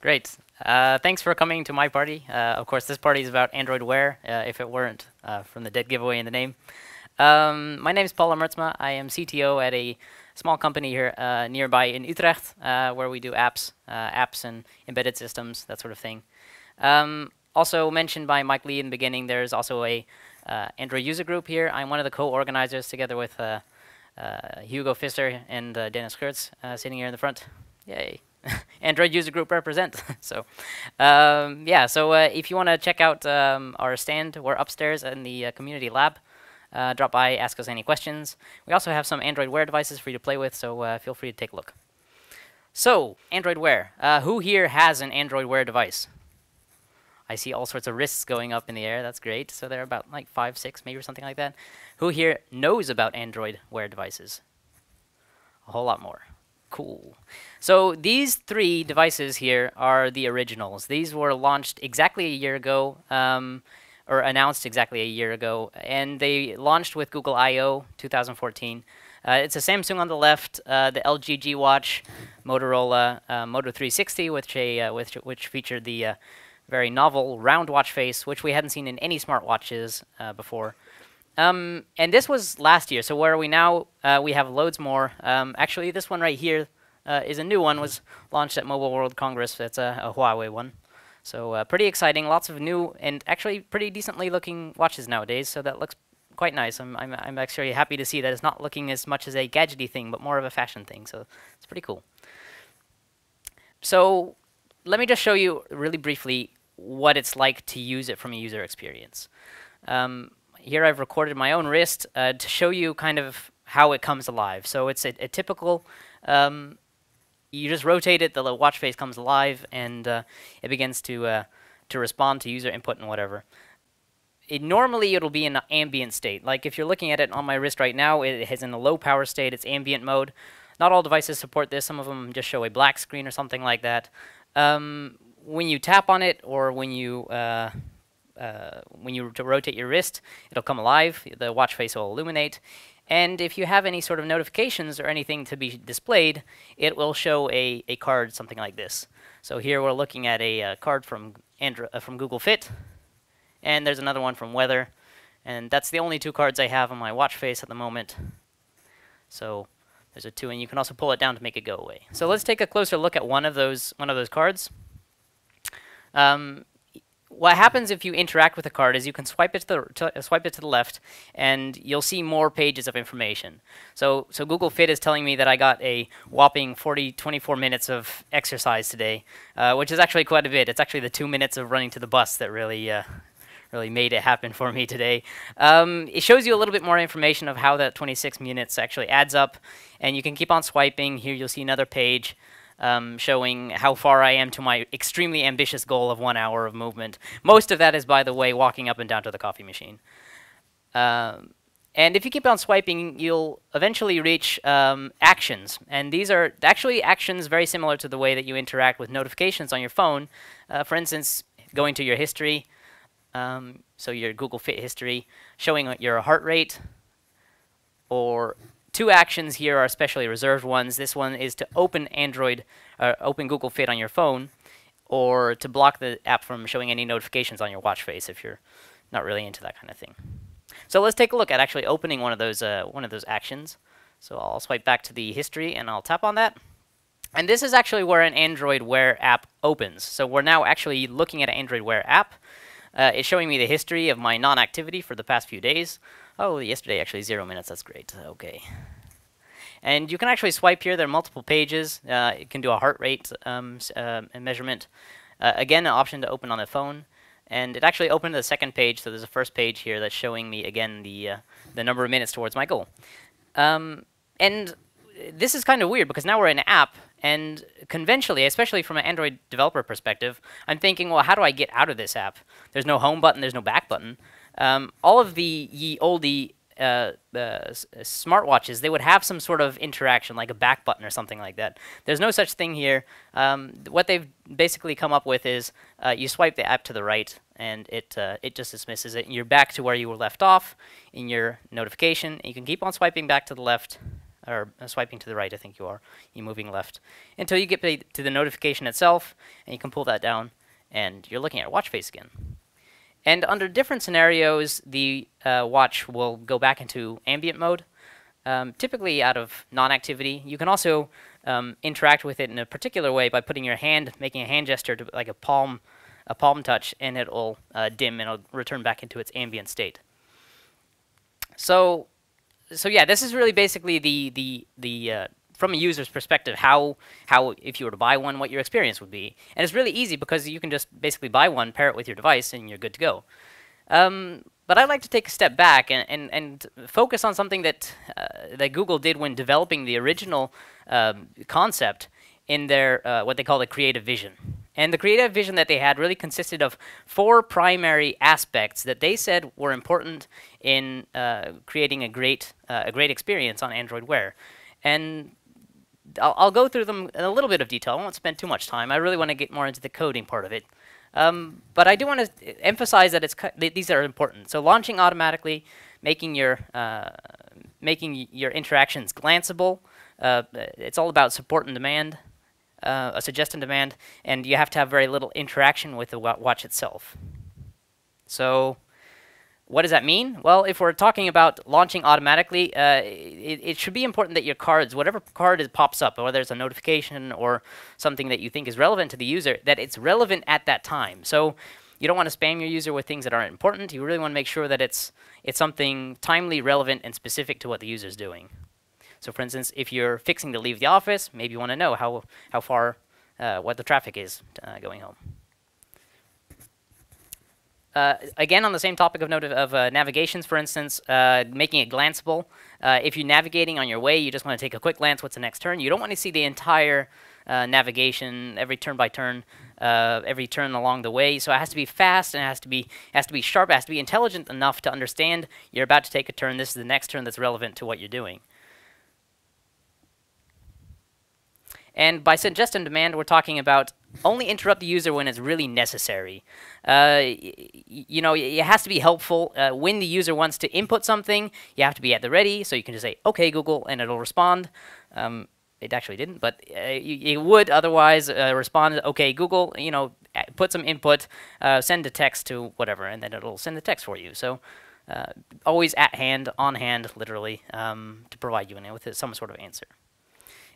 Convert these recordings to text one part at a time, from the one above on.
Great. Uh, thanks for coming to my party. Uh, of course, this party is about Android Wear, uh, if it weren't uh, from the dead giveaway in the name. Um, my name is Paul Lammertsma. I am CTO at a small company here uh, nearby in Utrecht, uh, where we do apps, apps and embedded systems, that sort of thing. Um, also mentioned by Mike Lee in the beginning, there's also a Android user group here. I'm one of the co-organizers together with Hugo Visser and Dennis Kurtz sitting here in the front. Yay. Android user group represent. so, um, yeah. So uh, if you want to check out um, our stand, we're upstairs in the uh, community lab. Uh, drop by, ask us any questions. We also have some Android Wear devices for you to play with, so uh, feel free to take a look. So, Android Wear. Uh, who here has an Android Wear device? I see all sorts of wrists going up in the air. That's great. So they're about like five, six, maybe or something like that. Who here knows about Android Wear devices? A whole lot more. Cool. So these three devices here are the originals. These were launched exactly a year ago, um, or announced exactly a year ago, and they launched with Google I/O 2014. Uh, it's a Samsung on the left, uh, the LG G Watch, Motorola uh, Moto 360, which a uh, which which featured the uh, very novel round watch face, which we hadn't seen in any smartwatches uh, before. Um, and this was last year, so where are we now? Uh, we have loads more. Um, actually, this one right here uh, is a new one, was launched at Mobile World Congress. It's a, a Huawei one. So uh, pretty exciting, lots of new and actually pretty decently looking watches nowadays, so that looks quite nice. I'm, I'm, I'm actually happy to see that it's not looking as much as a gadgety thing, but more of a fashion thing, so it's pretty cool. So let me just show you really briefly what it's like to use it from a user experience. Um, here I've recorded my own wrist uh, to show you kind of how it comes alive. So it's a, a typical, um, you just rotate it, the watch face comes alive, and uh, it begins to, uh, to respond to user input and whatever. It, normally it'll be in an ambient state. Like if you're looking at it on my wrist right now, it is in a low power state, it's ambient mode. Not all devices support this, some of them just show a black screen or something like that. Um, when you tap on it or when you uh, uh, when you rotate your wrist, it'll come alive, the watch face will illuminate, and if you have any sort of notifications or anything to be displayed, it will show a, a card, something like this. So here we're looking at a uh, card from, Andro uh, from Google Fit, and there's another one from Weather, and that's the only two cards I have on my watch face at the moment. So there's a two, and you can also pull it down to make it go away. So let's take a closer look at one of those one of those cards. Um, what happens if you interact with a card is you can swipe it to the to, uh, swipe it to the left, and you'll see more pages of information. So so Google Fit is telling me that I got a whopping 40 24 minutes of exercise today, uh, which is actually quite a bit. It's actually the two minutes of running to the bus that really. Uh, really made it happen for me today. Um, it shows you a little bit more information of how that 26 minutes actually adds up, and you can keep on swiping. Here you'll see another page um, showing how far I am to my extremely ambitious goal of one hour of movement. Most of that is, by the way, walking up and down to the coffee machine. Um, and if you keep on swiping, you'll eventually reach um, actions. And these are actually actions very similar to the way that you interact with notifications on your phone. Uh, for instance, going to your history, um, so your Google Fit history, showing your heart rate, or two actions here are especially reserved ones. This one is to open Android, uh, open Google Fit on your phone, or to block the app from showing any notifications on your watch face if you're not really into that kind of thing. So let's take a look at actually opening one of those uh, one of those actions. So I'll swipe back to the history and I'll tap on that. And this is actually where an Android Wear app opens. So we're now actually looking at an Android Wear app. Uh, it's showing me the history of my non-activity for the past few days. Oh, yesterday actually zero minutes. That's great. Okay. And you can actually swipe here. There are multiple pages. Uh, you can do a heart rate um, uh, measurement. Uh, again, an option to open on the phone. And it actually opened the second page. So there's a first page here that's showing me again the uh, the number of minutes towards my goal. Um, and this is kind of weird because now we're in an app, and conventionally, especially from an Android developer perspective, I'm thinking, well, how do I get out of this app? There's no home button. There's no back button. Um, all of the ye oldie uh, uh, smartwatches, they would have some sort of interaction, like a back button or something like that. There's no such thing here. Um, what they've basically come up with is uh, you swipe the app to the right, and it uh, it just dismisses it. And you're back to where you were left off in your notification. And you can keep on swiping back to the left. or uh, swiping to the right, I think you are. You're moving left until you get to the notification itself, and you can pull that down, and you're looking at watch face again. And under different scenarios, the uh, watch will go back into ambient mode, um, typically out of non-activity. You can also um, interact with it in a particular way by putting your hand, making a hand gesture to like a palm, a palm touch, and it'll uh, dim and it'll return back into its ambient state. So, so yeah, this is really basically the the the uh, from a user's perspective how how if you were to buy one, what your experience would be. And it's really easy because you can just basically buy one, pair it with your device, and you're good to go. Um, but I'd like to take a step back and, and, and focus on something that uh, that Google did when developing the original um, concept in their uh, what they call the creative vision. And the creative vision that they had really consisted of four primary aspects that they said were important in uh, creating a great uh, a great experience on Android Wear. And I'll, I'll, go through them in a little bit of detail. I won't spend too much time. I really want to get more into the coding part of it. Um, but I do want to emphasize that it's th these are important. So launching automatically, making your uh, making your interactions glanceable. Uh, it's all about support and demand uh, a suggest and demand, and you have to have very little interaction with the watch itself. So what does that mean? Well, if we're talking about launching automatically, uh, it, it, should be important that your cards, whatever card is, pops up, whether it's a notification or something that you think is relevant to the user, that it's relevant at that time. So you don't want to spam your user with things that aren't important. You really want to make sure that it's it's something timely, relevant, and specific to what the user is doing. So for instance, if you're fixing to leave the office, maybe you want to know how, how far, uh, what the traffic is uh, going home. Uh, again, on the same topic of, of uh, navigations, for instance, uh, making it glanceable. Uh, if you're navigating on your way, you just want to take a quick glance, what's the next turn? You don't want to see the entire navigation, every turn by turn, every turn along the way. So it has to be fast and it has to be, has to be sharp, it has to be intelligent enough to understand you're about to take a turn, this is the next turn that's relevant to what you're doing. And by suggest and demand, we're talking about only interrupt the user when it's really necessary. Uh, you know, it has to be helpful. Uh, when the user wants to input something, you have to be at the ready, so you can just say, okay, Google, and it'll respond. Um, it actually didn't, but uh, it would otherwise uh, respond, okay, Google, you know, put some input, uh, send a text to whatever, and then it'll send the text for you. So uh, always at hand, on hand, literally, um, to provide you with some sort of answer.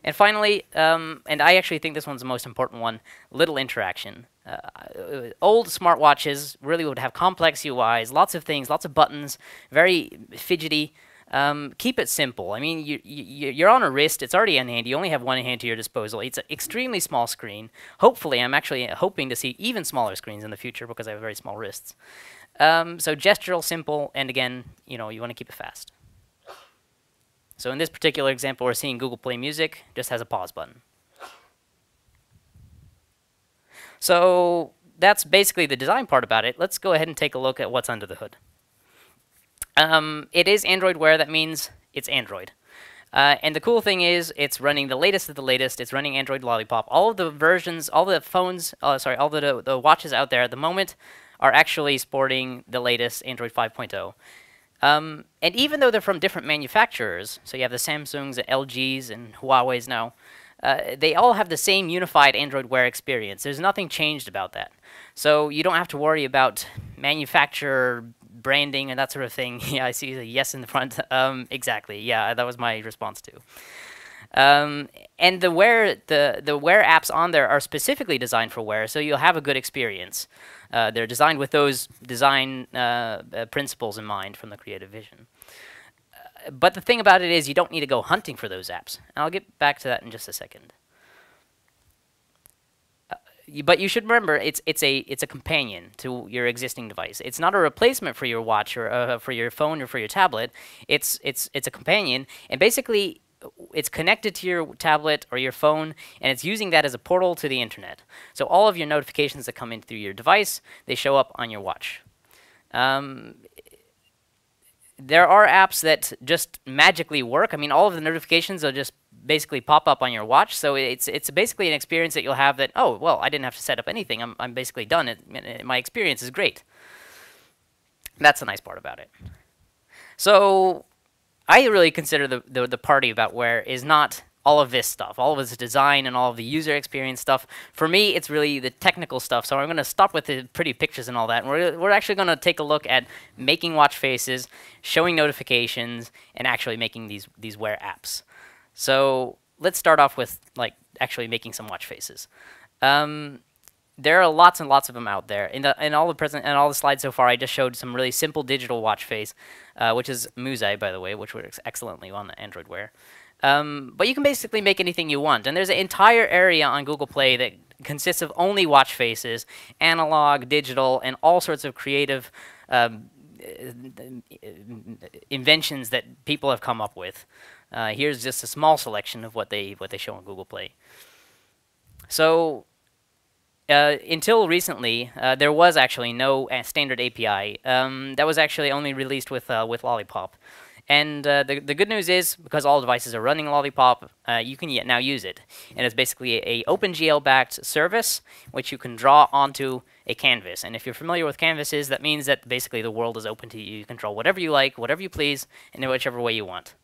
And finally, um, and I actually think this one's the most important one, little interaction. Uh, old smartwatches really would have complex UIs, lots of things, lots of buttons, very fidgety. Um, keep it simple. I mean, you, you, you're on a wrist. It's already in hand. You only have one hand to your disposal. It's an extremely small screen. Hopefully, I'm actually hoping to see even smaller screens in the future because I have very small wrists. Um, so gestural, simple, and again, you know, you want to keep it fast. So in this particular example, we're seeing Google Play Music just has a pause button. So that's basically the design part about it. Let's go ahead and take a look at what's under the hood. Um, it is Android Wear. That means it's Android. Uh, and the cool thing is, it's running the latest of the latest. It's running Android Lollipop. All of the versions, all the phones, uh, sorry, all the, the watches out there at the moment are actually sporting the latest Android 5.0. Um, and even though they're from different manufacturers, so you have the Samsungs and LGs and Huawei's now, uh, they all have the same unified Android Wear experience. There's nothing changed about that. So you don't have to worry about manufacturer branding and that sort of thing. yeah, I see the yes in the front. Um, exactly. Yeah, that was my response too. Um, and the Wear the the Wear apps on there are specifically designed for Wear, so you'll have a good experience. Uh, they're designed with those design uh, uh, principles in mind from the creative vision. Uh, but the thing about it is, you don't need to go hunting for those apps. And I'll get back to that in just a second. Uh, but you should remember, it's it's a it's a companion to your existing device. It's not a replacement for your watch or uh, for your phone or for your tablet. It's it's it's a companion, and basically it's connected to your tablet or your phone, and it's using that as a portal to the internet. So all of your notifications that come in through your device, they show up on your watch. Um, there are apps that just magically work. I mean, all of the notifications will just basically pop up on your watch. So it's it's basically an experience that you'll have that, oh, well, I didn't have to set up anything. I'm, I'm basically done. It, my experience is great. That's the nice part about it. So I really consider the, the, the party about Wear is not all of this stuff, all of this design and all of the user experience stuff. For me, it's really the technical stuff. So I'm going to stop with the pretty pictures and all that. And we're, we're actually going to take a look at making watch faces, showing notifications, and actually making these, these Wear apps. So let's start off with like actually making some watch faces. Um, there are lots and lots of them out there. In the in all the present and all the slides so far, I just showed some really simple digital watch face, uh, which is Muzei, by the way, which works excellently on the Android Wear. Um, but you can basically make anything you want, and there's an entire area on Google Play that consists of only watch faces, analog, digital, and all sorts of creative um, inventions that people have come up with. Uh, here's just a small selection of what they what they show on Google Play. So uh, until recently, uh, there was actually no uh, standard API. Um, that was actually only released with uh, with Lollipop. And uh, the, the good news is, because all devices are running Lollipop, uh, you can now use it. And it's basically a, OpenGL-backed service, which you can draw onto a canvas. And if you're familiar with canvases, that means that basically the world is open to you. You can draw whatever you like, whatever you please, in whichever way you want.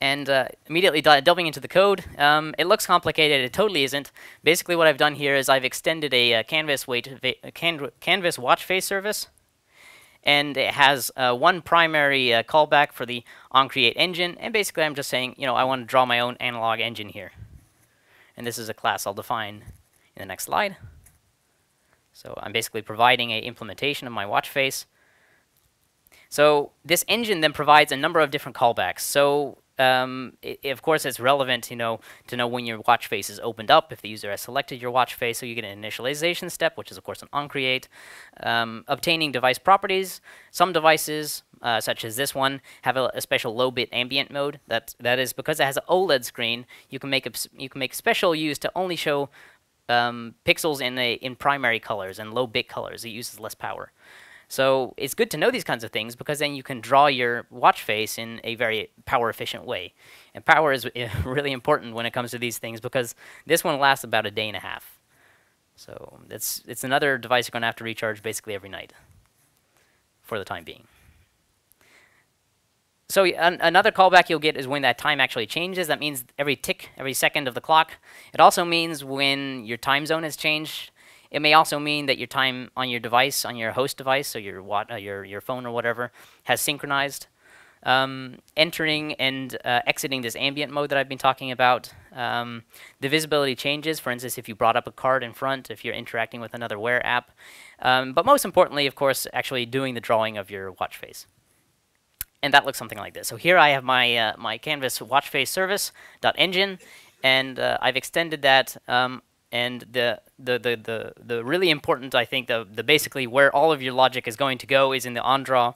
And uh, immediately delving into the code, um, it looks complicated. It totally isn't. Basically, what I've done here is I've extended a, a uh, canvas wait a can canvas watch face service, and it has uh, one primary uh, callback for the onCreate engine. And basically, I'm just saying, you know, I want to draw my own analog engine here. And this is a class I'll define in the next slide. So I'm basically providing a implementation of my watch face. So this engine then provides a number of different callbacks. So um, it, of course, it's relevant, you know, to know when your watch face is opened up, if the user has selected your watch face, so you get an initialization step, which is, of course, an onCreate. Um, obtaining device properties. Some devices, uh, such as this one, have a, a, special low-bit ambient mode. That that is because it has an OLED screen. You can make a, you can make special use to only show um, pixels in a in primary colors and low-bit colors. It uses less power. So it's good to know these kinds of things because then you can draw your watch face in a very power efficient way. And power is really important when it comes to these things because this one lasts about a day and a half. So it's, it's another device you're going to have to recharge basically every night for the time being. So an another callback you'll get is when that time actually changes. That means every tick, every second of the clock. It also means when your time zone has changed. It may also mean that your time on your device, on your host device, so your uh, your your phone or whatever, has synchronized. Um, entering and uh, exiting this ambient mode that I've been talking about. Um, the visibility changes, for instance, if you brought up a card in front, if you're interacting with another Wear app. Um, but most importantly, of course, actually doing the drawing of your watch face. And that looks something like this. So here I have my, uh, my Canvas watch face service dot engine, and uh, I've extended that um, and the, the, the, the, the really important, I think, the, the basically where all of your logic is going to go is in the onDraw.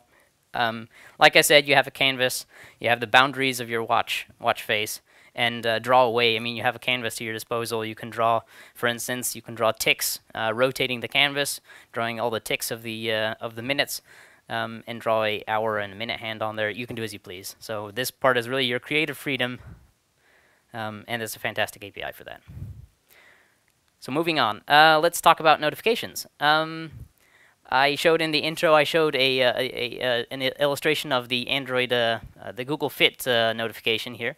Um, like I said, you have a canvas, you have the boundaries of your watch, watch face, and uh, draw away. I mean, you have a canvas to your disposal. You can draw, for instance, you can draw ticks, uh, rotating the canvas, drawing all the ticks of the, uh, of the minutes, um, and draw a hour and a minute hand on there. You can do as you please. So this part is really your creative freedom, um, and there's a fantastic API for that. So moving on, uh, let's talk about notifications. Um, I showed in the intro, I showed a, uh, a, a, an illustration of the Android, uh, uh, the Google Fit uh, notification here.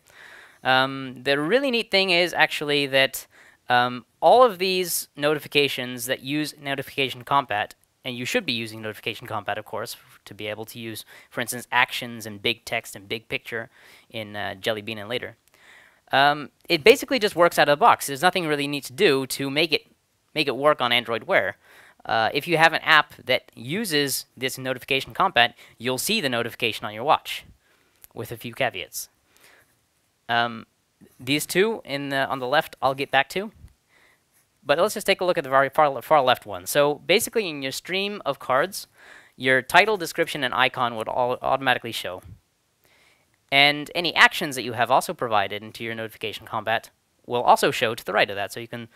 Um, the really neat thing is actually that um, all of these notifications that use Notification Compat, and you should be using Notification Compat, of course, to be able to use, for instance, actions and big text and big picture in uh, Jelly Bean and later. Um, it basically just works out of the box. There's nothing really need to do to make it make it work on Android Wear. Uh, if you have an app that uses this notification compat, you'll see the notification on your watch, with a few caveats. Um, these two in the, on the left, I'll get back to. But let's just take a look at the very far, far left one. So basically, in your stream of cards, your title, description, and icon would all automatically show. And any actions that you have also provided into your notification compat will also show to the right of that. So you can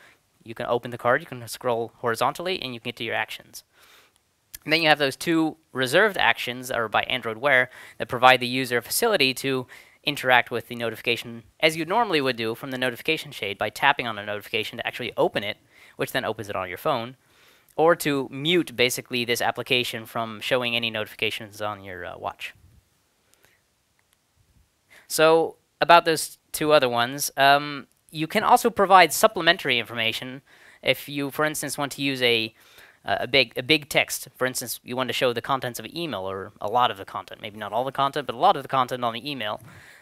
you can open the card, you can scroll horizontally, and you can get to your actions. And then you have those two reserved actions that are by Android Wear that provide the user a facility to interact with the notification as you normally would do from the notification shade by tapping on a notification to actually open it, which then opens it on your phone, or to mute basically this application from showing any notifications on your uh, watch. So about those two other ones, um, you can also provide supplementary information if you, for instance, want to use a a big a big text. For instance, you want to show the contents of an email or a lot of the content, maybe not all the content, but a lot of the content on the email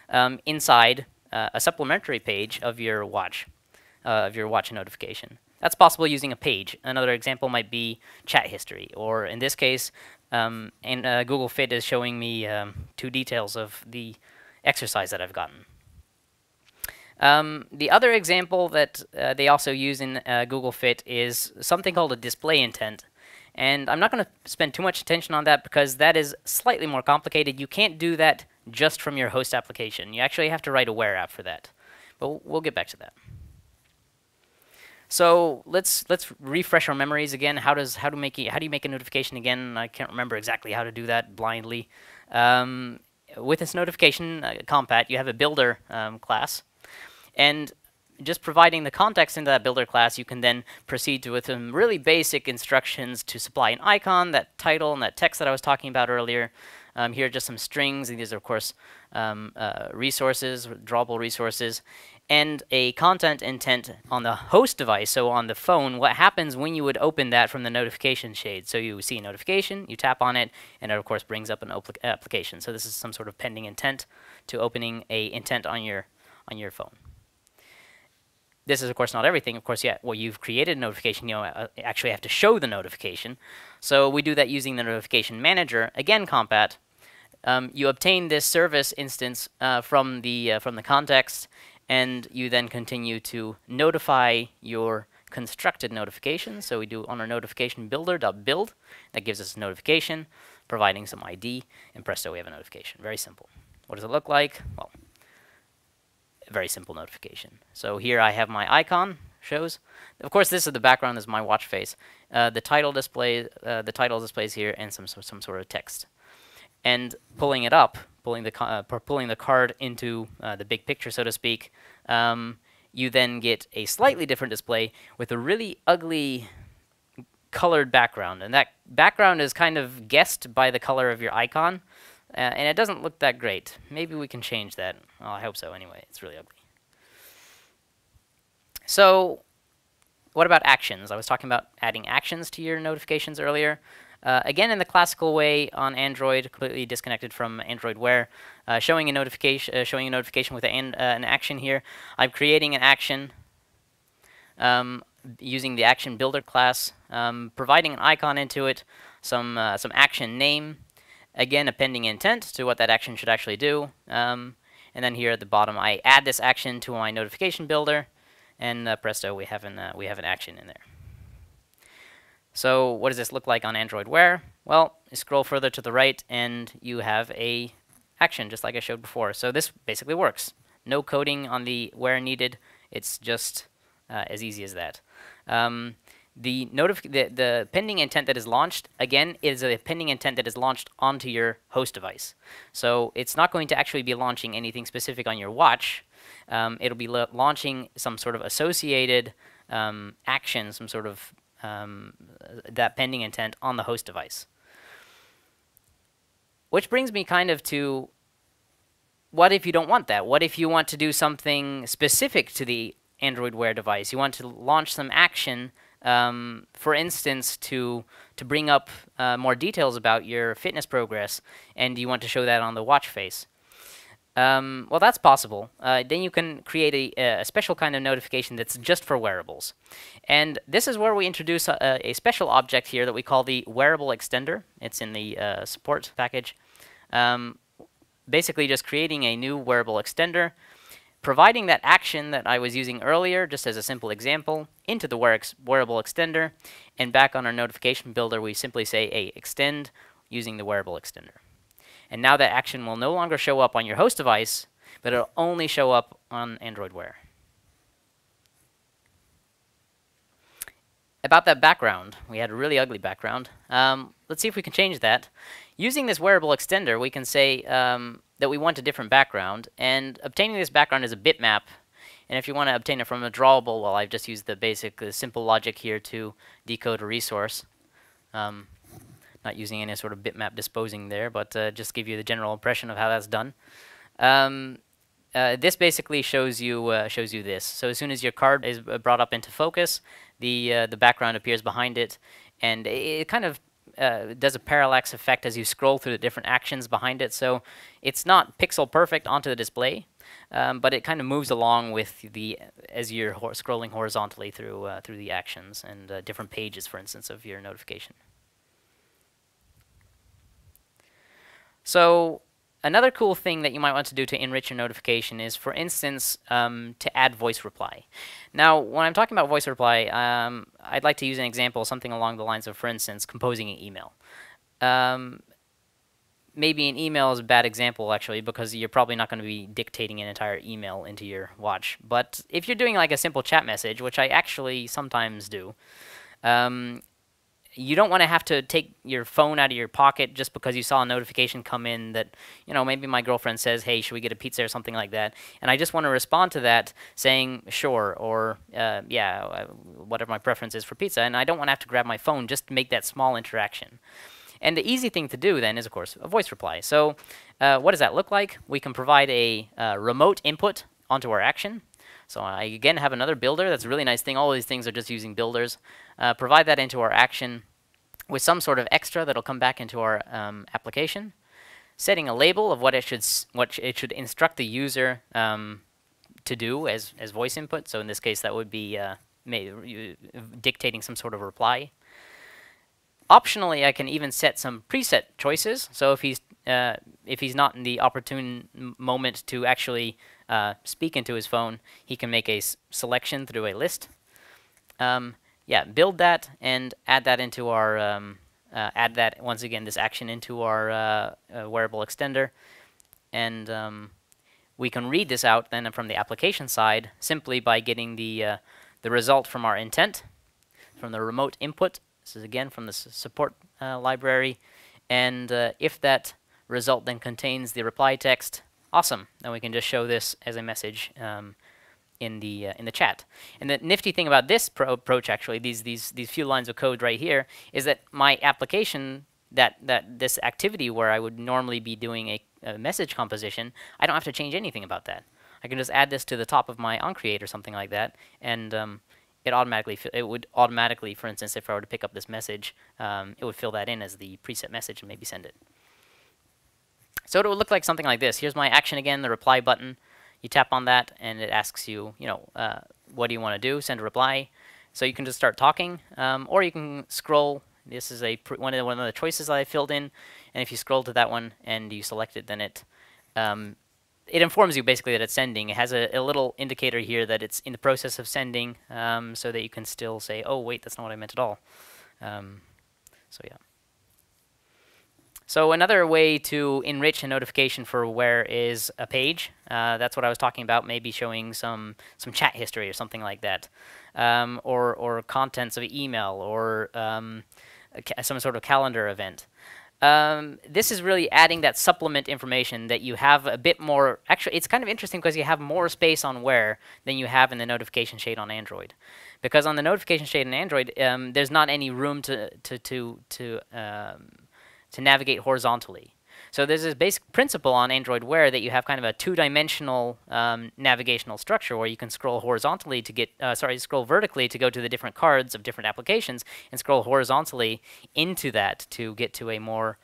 um, inside uh, a supplementary page of your watch, uh, of your watch notification. That's possible using a page. Another example might be chat history, or in this case, um, and uh, Google Fit is showing me um, two details of the exercise that I've gotten. Um, the other example that uh, they also use in uh, Google Fit is something called a display intent. And I'm not going to spend too much attention on that because that is slightly more complicated. You can't do that just from your host application. You actually have to write a Wear app for that. But we'll get back to that. So let's let's refresh our memories again. How does how to make how do you make a notification again? I can't remember exactly how to do that blindly. Um, with this notification uh, compat, you have a builder um, class, and just providing the context into that builder class, you can then proceed with some really basic instructions to supply an icon, that title, and that text that I was talking about earlier. Um, here are just some strings, and these are, of course, um, uh, resources, drawable resources and a content intent on the host device, so on the phone, what happens when you would open that from the notification shade? So you see a notification, you tap on it, and it of course brings up an application. So this is some sort of pending intent to opening a intent on your on your phone. This is of course not everything. Of course, yeah, well you've created a notification, you uh, actually have to show the notification. So we do that using the notification manager. Again, compat. Um, you obtain this service instance uh, from the uh, from the context and you then continue to notify your constructed notification. So we do on our notification builder.build. That gives us a notification, providing some ID, and presto, we have a notification. Very simple. What does it look like? Well, very simple notification. So here I have my icon, shows. Of course, this is the background is my watch face. Uh, the title display, uh, the title displays here, and some, some some sort of text. And pulling it up, pulling the uh, pulling the card into uh, the big picture, so to speak, um, you then get a slightly different display with a really ugly colored background, and that background is kind of guessed by the color of your icon, uh, and it doesn't look that great. Maybe we can change that. Well, I hope so. Anyway, it's really ugly. So, what about actions? I was talking about adding actions to your notifications earlier. Uh, again, in the classical way on Android, completely disconnected from Android Wear, uh, showing a notification, uh, showing a notification with an, uh, an action here. I'm creating an action um, using the action builder class, um, providing an icon into it, some uh, some action name, again appending intent to what that action should actually do, um, and then here at the bottom I add this action to my notification builder, and presto we have an we have an action in there. So what does this look like on Android Wear? Well, you scroll further to the right and you have a action just like I showed before. So this basically works. No coding on the Wear needed. It's just uh, as easy as that. Um, the, the, the pending intent that is launched, again, is a pending intent that is launched onto your host device. So it's not going to actually be launching anything specific on your watch. Um, it'll be launching some sort of associated um, action, some sort of um, that pending intent on the host device. Which brings me kind of to what if you don't want that? What if you want to do something specific to the Android Wear device? You want to launch some action, um, for instance, to to bring up uh, more details about your fitness progress, and you want to show that on the watch face. Um, well, that's possible. Uh, then you can create a, a, special kind of notification that's just for wearables. And this is where we introduce a, a special object here that we call the wearable extender. It's in the uh, support package. Um, basically just creating a new wearable extender, providing that action that I was using earlier, just as a simple example, into the wearable extender. And back on our notification builder, we simply say, hey, extend using the wearable extender. And now that action will no longer show up on your host device, but it'll only show up on Android Wear. About that background, we had a really ugly background. Um, let's see if we can change that. Using this wearable extender, we can say um, that we want a different background, and obtaining this background is a bitmap. And if you want to obtain it from a drawable, well, I've just used the basic, the simple logic here to decode a resource. Um, not using any sort of bitmap disposing there, but uh, just give you the general impression of how that's done. Um, uh, this basically shows you uh, shows you this. So as soon as your card is uh, brought up into focus, the uh, the background appears behind it, and it, kind of uh, does a parallax effect as you scroll through the different actions behind it. So it's not pixel perfect onto the display, um, but it kind of moves along with the as you're ho scrolling horizontally through through the actions and different pages, for instance, of your notification. So Another cool thing that you might want to do to enrich your notification is, for instance, um, to add voice reply. Now, when I'm talking about voice reply, um, I'd like to use an example, something along the lines of, for instance, composing an email. Um, maybe an email is a bad example, actually, because you're probably not going to be dictating an entire email into your watch. But if you're doing like a simple chat message, which I actually sometimes do, um, you don't want to have to take your phone out of your pocket just because you saw a notification come in that, you know, maybe my girlfriend says, hey, should we get a pizza or something like that? And I just want to respond to that saying, sure, or uh, yeah, uh, whatever my preference is for pizza. And I don't want to have to grab my phone just to make that small interaction. And the easy thing to do then is, of course, a voice reply. So uh, what does that look like? We can provide a uh, remote input onto our action. So I again have another builder. That's a really nice thing. All these things are just using builders. Uh, provide that into our action with some sort of extra that'll come back into our um, application. Setting a label of what it should what it should instruct the user um, to do as as voice input. So in this case, that would be uh, dictating some sort of reply. Optionally, I can even set some preset choices. So if he's uh, if he's not in the opportune moment to actually uh, speak into his phone, he can make a selection through a list. Um, yeah, build that and add that into our, um, uh, add that, once again, this action into our uh, uh, wearable extender. And um, we can read this out then from the application side simply by getting the, uh, the result from our intent, from the remote input. This is again from the support uh, library. And if that result then contains the reply text, awesome. Then we can just show this as a message um, in the uh, in the chat. And the nifty thing about this approach, actually, these these these few lines of code right here, is that my application that that this activity where I would normally be doing a, a message composition, I don't have to change anything about that. I can just add this to the top of my onCreate or something like that, and um, it automatically it would automatically, for instance, if I were to pick up this message, um, it would fill that in as the preset message and maybe send it. So it would look like something like this. Here's my action again, the reply button. You tap on that, and it asks you, you know, uh, what do you want to do? Send a reply. So you can just start talking, um, or you can scroll. This is a one of the, one of the choices that I filled in, and if you scroll to that one and you select it, then it um, it informs you basically that it's sending. It has a, a, little indicator here that it's in the process of sending, um, so that you can still say, "Oh, wait, that's not what I meant at all." Um, so yeah. So another way to enrich a notification for Wear is a page. Uh, that's what I was talking about, maybe showing some some chat history or something like that, um, or or contents of email or um, some sort of calendar event. Um, this is really adding that supplement information that you have a bit more. Actually, it's kind of interesting because you have more space on Wear than you have in the notification shade on Android. Because on the notification shade on Android, um, there's not any room to to to to um, to navigate horizontally. So there's this basic principle on Android Wear that you have kind of a two-dimensional um, navigational structure where you can scroll horizontally to get, uh, sorry, scroll vertically to go to the different cards of different applications, and scroll horizontally into that to get to a more,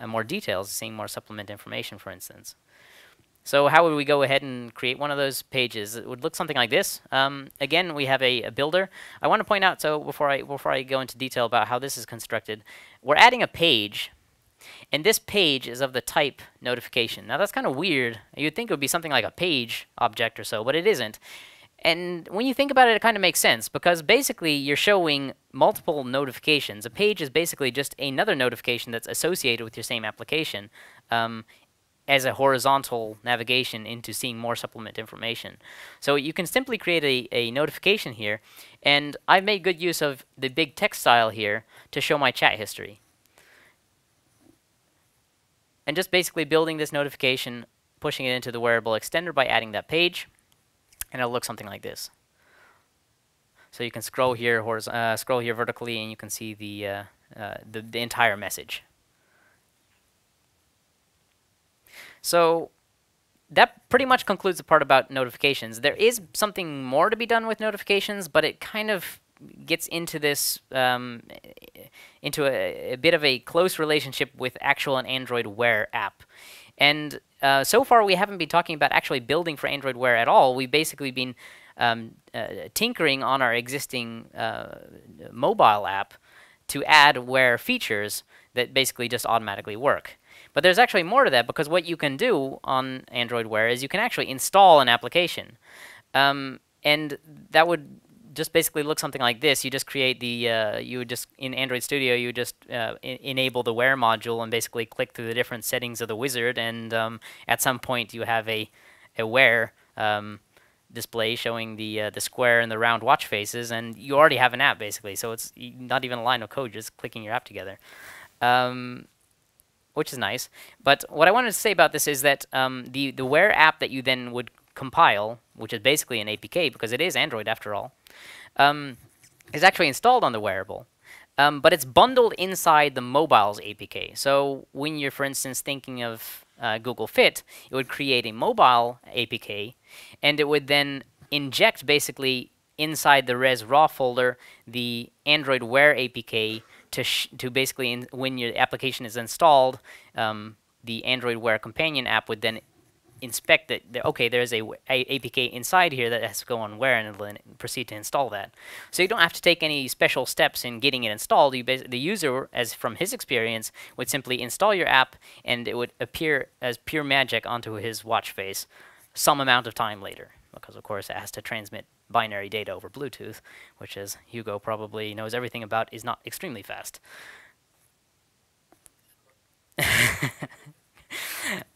uh, more details, seeing more supplement information, for instance. So how would we go ahead and create one of those pages? It would look something like this. Um, again, we have a, a, builder. I want to point out, so before I before I go into detail about how this is constructed, we're adding a page and this page is of the type notification. Now that's kind of weird. You'd think it would be something like a page object or so, but it isn't. And when you think about it, it kind of makes sense because basically you're showing multiple notifications. A page is basically just another notification that's associated with your same application um, as a horizontal navigation into seeing more supplement information. So you can simply create a, a notification here, and I've made good use of the big text style here to show my chat history and just basically building this notification, pushing it into the wearable extender by adding that page, and it'll look something like this. So you can scroll here, uh, scroll here vertically, and you can see the, uh, uh, the, the entire message. So that pretty much concludes the part about notifications. There is something more to be done with notifications, but it kind of gets into this um, into a, a, bit of a close relationship with actual an Android Wear app. And uh, so far, we haven't been talking about actually building for Android Wear at all. We've basically been um, uh, tinkering on our existing uh, mobile app to add Wear features that basically just automatically work. But there's actually more to that because what you can do on Android Wear is you can actually install an application. Um, and that would just basically look something like this. You just create the, uh, you would just, in Android Studio, you would just uh, enable the Wear module and basically click through the different settings of the wizard. And um, at some point, you have a, a Wear um, display showing the uh, the square and the round watch faces, and you already have an app basically. So it's not even a line of code, just clicking your app together. Um, which is nice. But what I wanted to say about this is that um, the, the Wear app that you then would compile, which is basically an APK because it is Android after all, um, is actually installed on the wearable. Um, but it's bundled inside the mobile's APK. So when you're, for instance, thinking of uh, Google Fit, it would create a mobile APK, and it would then inject basically inside the res raw folder the Android Wear APK to to basically when your application is installed, um, the Android Wear companion app would then inspect that, okay, there's a, a, APK inside here that has to go on Wear and then proceed to install that. So you don't have to take any special steps in getting it installed. You the user, as from his experience, would simply install your app and it would appear as pure magic onto his watch face some amount of time later. Because, of course, it has to transmit binary data over Bluetooth, which, as Hugo probably knows everything about, is not extremely fast.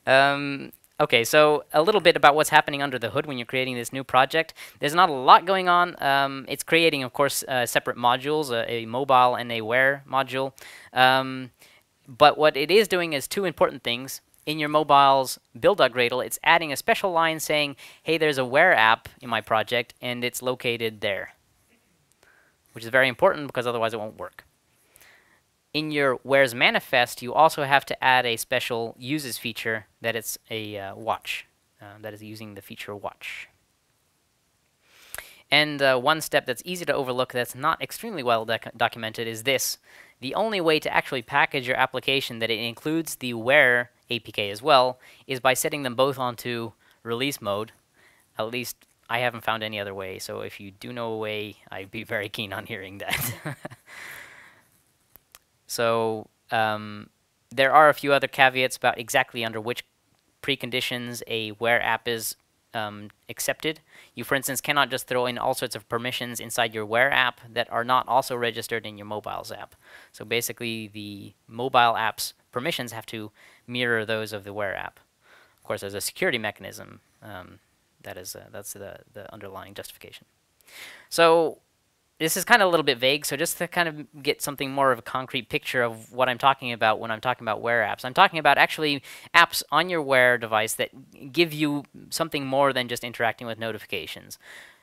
um, Okay, so a little bit about what's happening under the hood when you're creating this new project. There's not a lot going on. Um, it's creating, of course, uh, separate modules, a, a, mobile and a wear module. Um, but what it is doing is two important things. In your mobile's build.gradle, it's adding a special line saying, hey, there's a wear app in my project, and it's located there, which is very important because otherwise it won't work in your Wear's manifest, you also have to add a special uses feature that it's a uh, watch, uh, that is using the feature watch. And uh, one step that's easy to overlook that's not extremely well doc documented is this. The only way to actually package your application that it includes the Wear APK as well is by setting them both onto release mode. At least I haven't found any other way, so if you do know a way, I'd be very keen on hearing that. So um, there are a few other caveats about exactly under which preconditions a Wear app is um, accepted. You, for instance, cannot just throw in all sorts of permissions inside your Wear app that are not also registered in your mobile's app. So basically, the mobile app's permissions have to mirror those of the Wear app. Of course, there's a security mechanism. Um, that is uh, that's the the underlying justification. So this is kind of a little bit vague, so just to kind of get something more of a concrete picture of what I'm talking about when I'm talking about Wear apps. I'm talking about actually apps on your Wear device that give you something more than just interacting with notifications.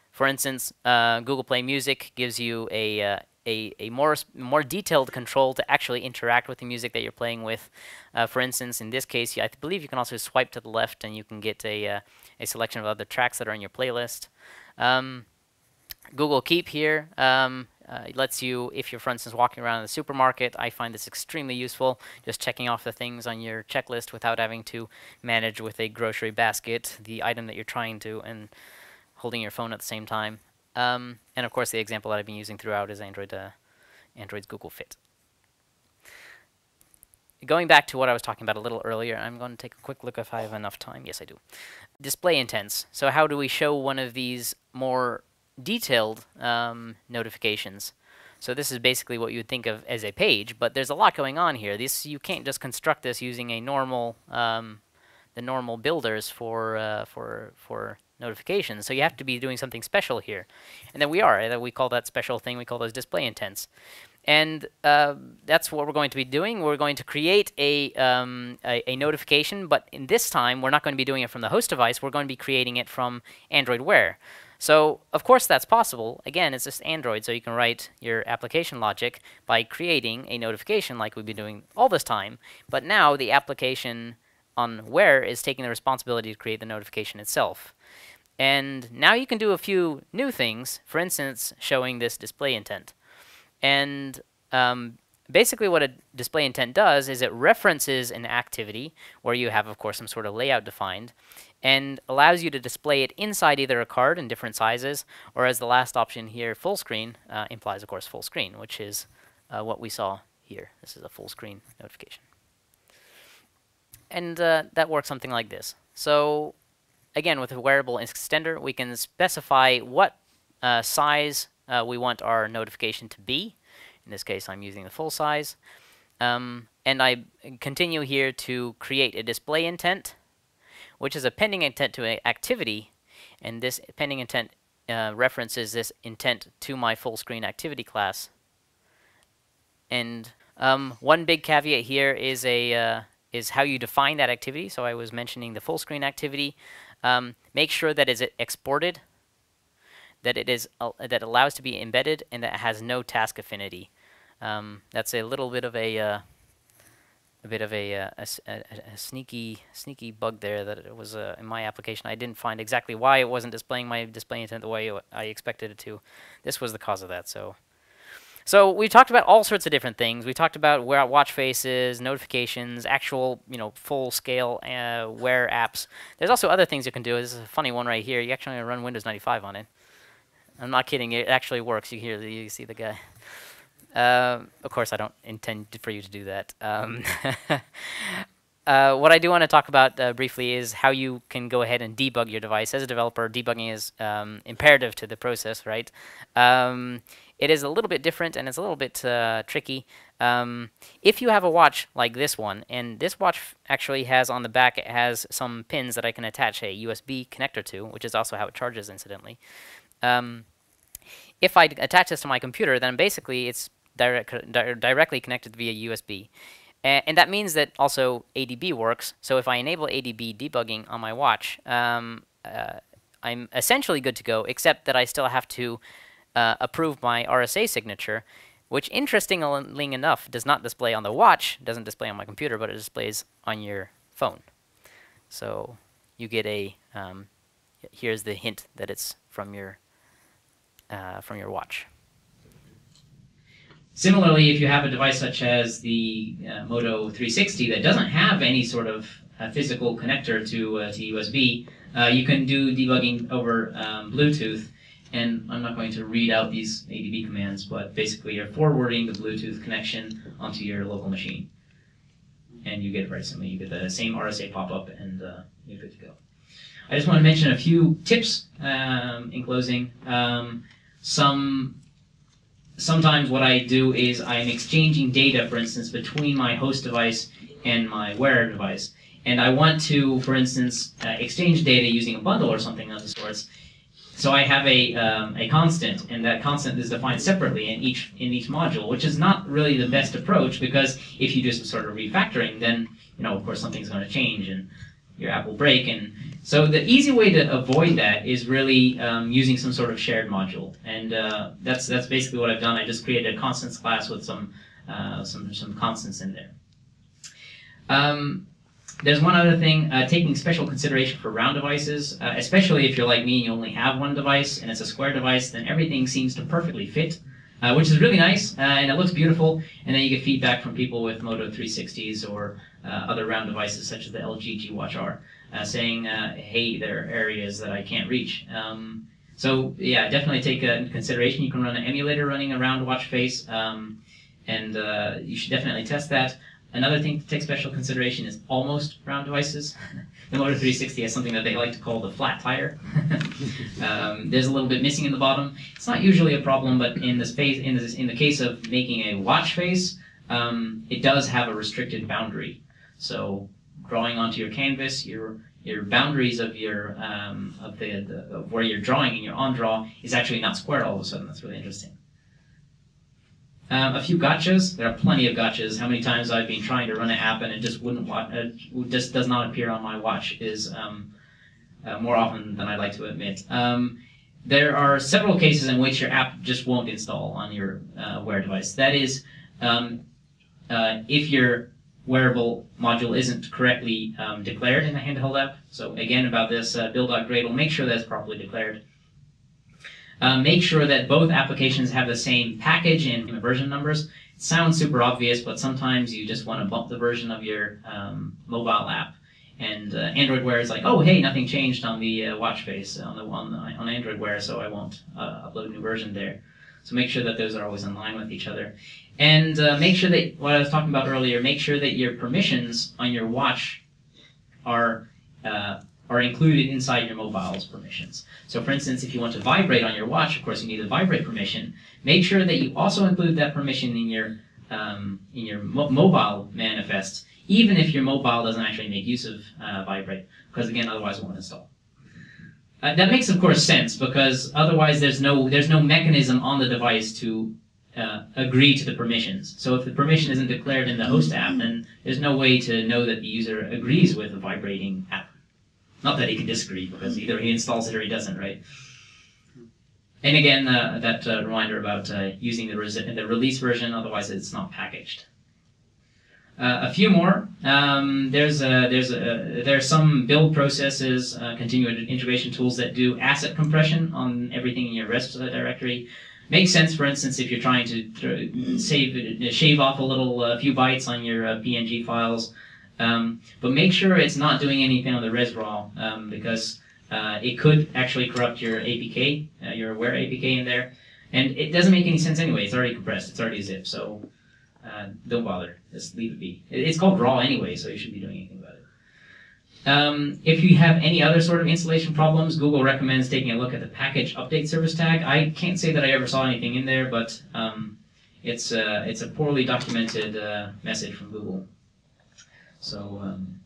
For instance, uh, Google Play Music gives you a, uh, a, a more more detailed control to actually interact with the music that you're playing with. Uh, for instance, in this case, I believe you can also swipe to the left and you can get a, uh, a selection of other tracks that are in your playlist. Um, Google Keep here um, uh, lets you, if you're, for instance, walking around in the supermarket, I find this extremely useful, just checking off the things on your checklist without having to manage with a grocery basket the item that you're trying to and holding your phone at the same time. Um, and of course, the example that I've been using throughout is Android, uh, Android's Google Fit. Going back to what I was talking about a little earlier, I'm going to take a quick look if I have enough time. Yes, I do. Display intents. So how do we show one of these more detailed um, notifications. So this is basically what you would think of as a page, but there's a lot going on here. This you can't just construct this using a normal um, the normal builders for uh, for for notifications. So you have to be doing something special here, and then we are. That we call that special thing. We call those display intents, and uh, that's what we're going to be doing. We're going to create a, um, a, a notification, but in this time we're not going to be doing it from the host device. We're going to be creating it from Android Wear. So, of course, that's possible. Again, it's just Android, so you can write your application logic by creating a notification like we've been doing all this time. But now the application on Wear is taking the responsibility to create the notification itself. And now you can do a few new things, for instance, showing this display intent. And um, basically what a display intent does is it references an activity where you have, of course, some sort of layout defined and allows you to display it inside either a card in different sizes or as the last option here, full screen, uh, implies, of course, full screen, which is uh, what we saw here. This is a full screen notification. And uh, that works something like this. So again, with a wearable extender, we can specify what uh, size uh, we want our notification to be. In this case, I'm using the full size. Um, and I continue here to create a display intent, which is a pending intent to an activity. And this pending intent uh, references this intent to my full screen activity class. And um, one big caveat here is a uh, is how you define that activity. So I was mentioning the full screen activity. Um, make sure that is it exported, that it is uh, that allows to be embedded, and that has no task affinity. Um, that's a little bit of a uh, a bit of a, uh, a, a, a, sneaky sneaky bug there that it was uh, in my application. I didn't find exactly why it wasn't displaying my display intent the way I expected it to. This was the cause of that. So so we talked about all sorts of different things. We talked about Wear watch faces, notifications, actual, you know, full-scale uh, wear apps. There's also other things you can do. This is a funny one right here. You actually run Windows 95 on it. I'm not kidding. It actually works. You hear, the, you see the guy. Uh, of course, I don't intend for you to do that. Um, uh, what I do want to talk about uh, briefly is how you can go ahead and debug your device. As a developer, debugging is um, imperative to the process, right? Um, it is a little bit different and it's a little bit uh, tricky. Um, if you have a watch like this one, and this watch actually has on the back, it has some pins that I can attach a USB connector to, which is also how it charges, incidentally. Um, if I attach this to my computer, then basically it's direct, di directly connected via USB. and that means that also ADB works. So if I enable ADB debugging on my watch, um, uh, I'm essentially good to go, except that I still have to uh, approve my RSA signature, which interestingly enough does not display on the watch, doesn't display on my computer, but it displays on your phone. So you get a, um, here's the hint that it's from your, uh, from your watch. Similarly, if you have a device such as the uh, Moto 360 that doesn't have any sort of uh, physical connector to, uh, to USB, uh, you can do debugging over um, Bluetooth and I'm not going to read out these ADB commands, but basically you're forwarding the Bluetooth connection onto your local machine. And you get it very simply. You get the same RSA pop-up and uh, you're good to go. I just want to mention a few tips um, in closing. Um, some Sometimes what I do is I'm exchanging data, for instance, between my host device and my wearer device. And I want to, for instance, uh, exchange data using a bundle or something of the sorts so I have a, um, a constant, and that constant is defined separately in each in each module, which is not really the best approach because if you do some sort of refactoring, then you know of course something's going to change and your app will break. And so the easy way to avoid that is really um, using some sort of shared module, and uh, that's that's basically what I've done. I just created a constants class with some uh, some some constants in there. Um, there's one other thing, uh, taking special consideration for round devices, uh, especially if you're like me and you only have one device and it's a square device, then everything seems to perfectly fit, uh, which is really nice uh, and it looks beautiful. And then you get feedback from people with Moto 360s or uh, other round devices such as the LG G Watch R, uh, saying, hey, there are areas that I can't reach. Um, so yeah, definitely take into consideration. You can run an emulator running a round watch face, um, and you should definitely test that. Another thing to take special consideration is almost round devices. the Moto 360 has something that they like to call the flat tire. um, there's a little bit missing in the bottom. It's not usually a problem, but in the space, in, this, in the case of making a watch face, um, it does have a restricted boundary. So drawing onto your canvas, your your boundaries of your um, of the, the of where you're drawing in your on draw is actually not square all of a sudden. That's really interesting. Um, a few gotchas. There are plenty of gotchas. How many times I've been trying to run an app and it just wouldn't watch, it just does not appear on my watch is um, uh, more often than I'd like to admit. Um, there are several cases in which your app just won't install on your uh, Wear device. That is, um, uh, if your wearable module isn't correctly um, declared in the handheld app. So again, about this, uh, build.gradle, make sure that's properly declared. Um, make sure that both applications have the same package and version numbers. It sounds super obvious, but sometimes you just want to bump the version of your um, mobile app. And uh, Android Wear is like, oh, hey, nothing changed on the uh, watch face on the on, the, on Android Wear, so I won't uh, upload a new version there. So make sure that those are always in line with each other. And uh, make sure that, what I was talking about earlier, make sure that your permissions on your watch are, uh, are included inside your mobile's permissions. So for instance, if you want to vibrate on your watch, of course you need the vibrate permission. Make sure that you also include that permission in your, um, in your mo mobile manifest, even if your mobile doesn't actually make use of uh, vibrate, because again, otherwise it won't install. Uh, that makes, of course, sense because otherwise there's no there's no mechanism on the device to uh, agree to the permissions. So if the permission isn't declared in the host app, then there's no way to know that the user agrees with the vibrating app. Not that he can disagree because either he installs it or he doesn't, right? And again, uh, that uh, reminder about uh, using the, the release version, otherwise it's not packaged. Uh, a few more. Um, there's a, there's a, there are some build processes, uh, continuous integration tools that do asset compression on everything in your res directory. Makes sense, for instance, if you're trying to save shave off a little uh, few bytes on your PNG files. Um, but make sure it's not doing anything on the res raw um, because uh, it could actually corrupt your APK, uh, your aware APK in there. And it doesn't make any sense anyway. It's already compressed. It's already zip. So uh, don't bother. Just leave it be. It's called raw anyway, so you shouldn't be doing anything about it. Um, if you have any other sort of installation problems, Google recommends taking a look at the package update service tag. I can't say that I ever saw anything in there, but um, it's, uh, it's a poorly documented uh, message from Google. So um,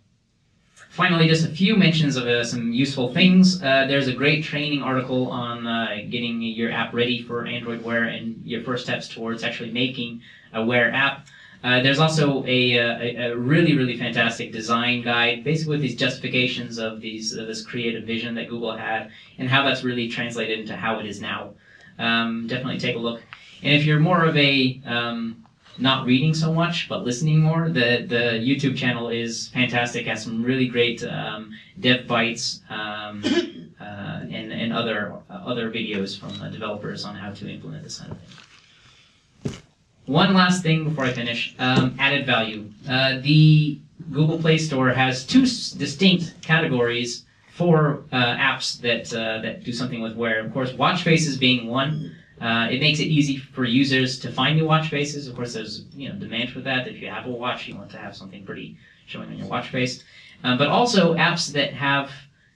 finally, just a few mentions of uh, some useful things. Uh, there's a great training article on uh, getting your app ready for Android Wear and your first steps towards actually making a Wear app. Uh, there's also a, uh, a, a, really, really fantastic design guide, basically with these justifications of these this creative vision that Google had and how that's really translated into how it is now. Um, definitely take a look. And if you're more of a um, not reading so much but listening more, the the YouTube channel is fantastic. Has some really great um, DevBytes um, uh, and and other uh, other videos from developers on how to implement this kind of thing. One last thing before I finish, um, added value. Uh, the Google Play Store has two distinct categories for uh, apps that uh, that do something with wear. Of course, watch faces being one. Uh, it makes it easy for users to find new watch faces. Of course, there's you know demand for that. If you have a watch, you want to have something pretty showing on your watch face. Uh, but also apps that have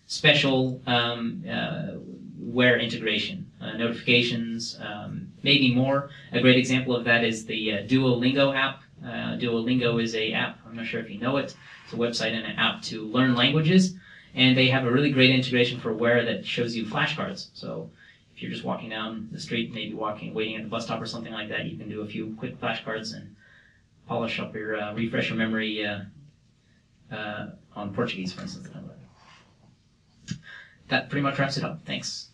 special um, uh, wear integration, notifications, um, maybe more. A great example of that is the uh, Duolingo app. Uh, Duolingo is a app. I'm not sure if you know it. It's a website and an app to learn languages, and they have a really great integration for Wear that shows you flashcards. So if you're just walking down the street, maybe walking, waiting at the bus stop or something like that, you can do a few quick flashcards and polish up your, uh, refresh your memory uh, uh, on Portuguese, for instance. That pretty much wraps it up. Thanks.